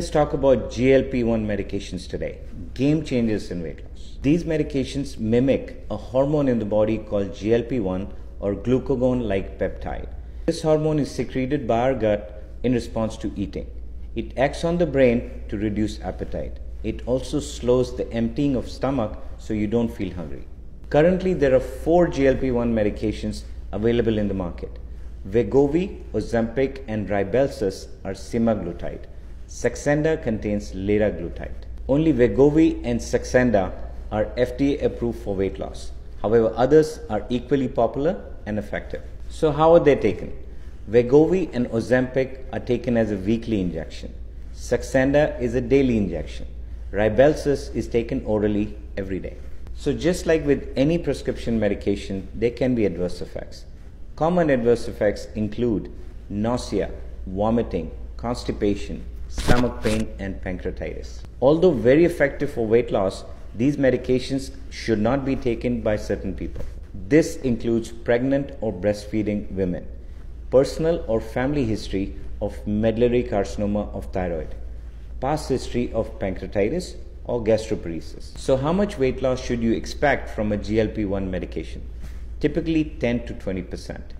Let's talk about GLP-1 medications today. Game changers in weight loss. These medications mimic a hormone in the body called GLP-1 or glucagon-like peptide. This hormone is secreted by our gut in response to eating. It acts on the brain to reduce appetite. It also slows the emptying of stomach so you don't feel hungry. Currently, there are four GLP-1 medications available in the market. Wegovy, Ozempic, and Rybelsus are semaglutide. Saxenda contains liraglutide. Only Wegovy and Saxenda are FDA approved for weight loss. However, others are equally popular and effective. So, how are they taken? Wegovy and Ozempic are taken as a weekly injection. Saxenda is a daily injection. Rybelsus is taken orally every day. So, just like with any prescription medication, there can be adverse effects. Common adverse effects include nausea, vomiting, constipation, stomach pain, and pancreatitis. Although very effective for weight loss, these medications should not be taken by certain people. This includes pregnant or breastfeeding women, personal or family history of medullary carcinoma of thyroid, past history of pancreatitis or gastroparesis. So, how much weight loss should you expect from a GLP 1 medication? typically 10 to 20 percent.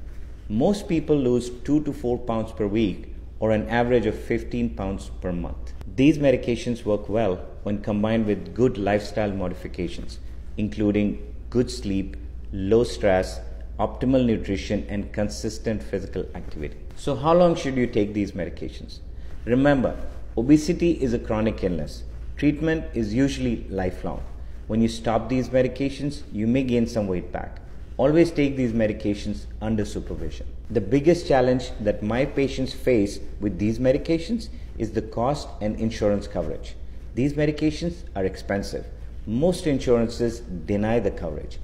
Most people lose 2 to 4 pounds per week or an average of 15 pounds per month. These medications work well when combined with good lifestyle modifications, including good sleep, low stress, optimal nutrition, and consistent physical activity. So, how long should you take these medications? Remember, obesity is a chronic illness. Treatment is usually lifelong. When you stop these medications, you may gain some weight back. Always take these medications under supervision. The biggest challenge that my patients face with these medications is the cost and insurance coverage. These medications are expensive. Most insurances deny the coverage.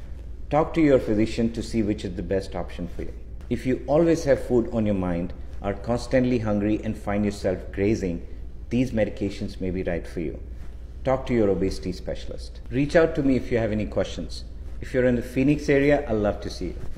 Talk to your physician to see which is the best option for you. If you always have food on your mind, are constantly hungry, and find yourself grazing, these medications may be right for you. Talk to your obesity specialist. Reach out to me if you have any questions. If you're in the Phoenix area, I'd love to see you.